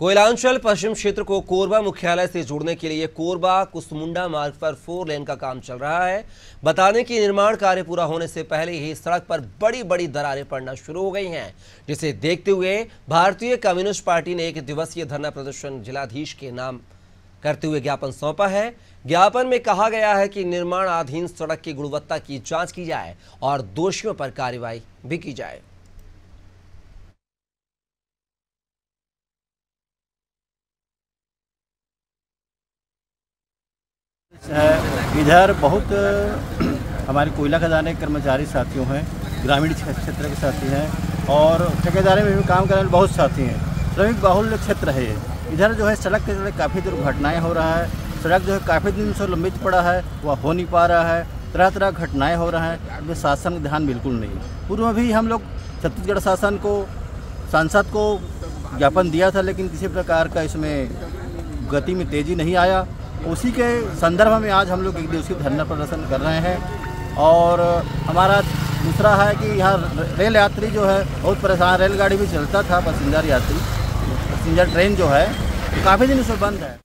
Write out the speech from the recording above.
कोयलांचल पश्चिम क्षेत्र को कोरबा मुख्यालय से जोड़ने के लिए कोरबा कुसमुंडा मार्ग पर फोर लेन का काम चल रहा है। बताने की निर्माण कार्य पूरा होने से पहले ही सड़क पर बड़ी बड़ी दरारें पड़ना शुरू हो गई हैं, जिसे देखते हुए भारतीय कम्युनिस्ट पार्टी ने एक दिवसीय धरना प्रदर्शन जिलाधीश के नाम करते हुए ज्ञापन सौंपा है। ज्ञापन में कहा गया है कि निर्माणाधीन सड़क की गुणवत्ता की जाँच की जाए और दोषियों पर कार्रवाई भी की जाए। इधर बहुत हमारे कोयला खजाने कर्मचारी साथियों हैं, ग्रामीण क्षेत्र के साथी हैं, और ठेकेदारी में भी काम करने वाले बहुत साथी हैं। श्रमिक बाहुल्य क्षेत्र है इधर जो है सड़क के जो काफ़ी दुर्घटनाएँ हो रहा है। सड़क जो है काफ़ी दिन से लंबित पड़ा है, वह हो नहीं पा रहा है। तरह तरह घटनाएँ हो रहा है, इसमें शासन का ध्यान बिल्कुल नहीं। पूर्व में भी हम लोग छत्तीसगढ़ शासन को, सांसद को ज्ञापन दिया था, लेकिन किसी प्रकार का इसमें गति में तेज़ी नहीं आया। उसी के संदर्भ में आज हम लोग एक दिवसीय धरना प्रदर्शन कर रहे हैं और हमारा दूसरा है कि यहाँ रेल यात्री जो है, बहुत परेशान, रेलगाड़ी भी चलता था, पैसेंजर यात्री, पैसेंजर ट्रेन जो है काफ़ी दिन से बंद है।